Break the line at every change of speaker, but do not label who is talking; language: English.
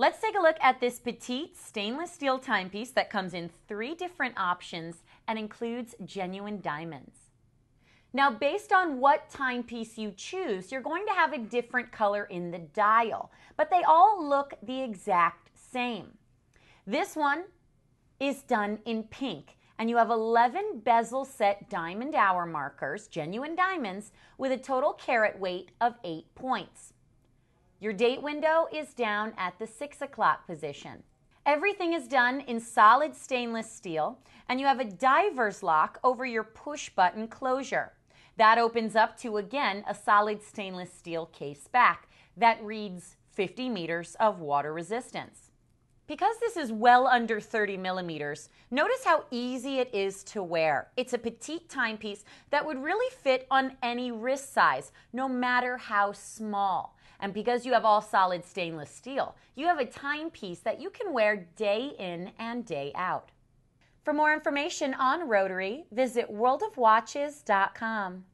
Let's take a look at this petite stainless steel timepiece that comes in three different options and includes genuine diamonds. Now, based on what timepiece you choose, you're going to have a different color in the dial, but they all look the exact same. This one is done in pink, and you have 11 bezel set diamond hour markers, genuine diamonds, with a total carat weight of 8 points. Your date window is down at the 6 o'clock position. Everything is done in solid stainless steel, and you have a diver's lock over your push button closure. That opens up to, again, a solid stainless steel case back that reads 50 meters of water resistance. Because this is well under 30 millimeters, notice how easy it is to wear. It's a petite timepiece that would really fit on any wrist size, no matter how small. And because you have all solid stainless steel, you have a timepiece that you can wear day in and day out. For more information on Rotary, visit worldofwatches.com.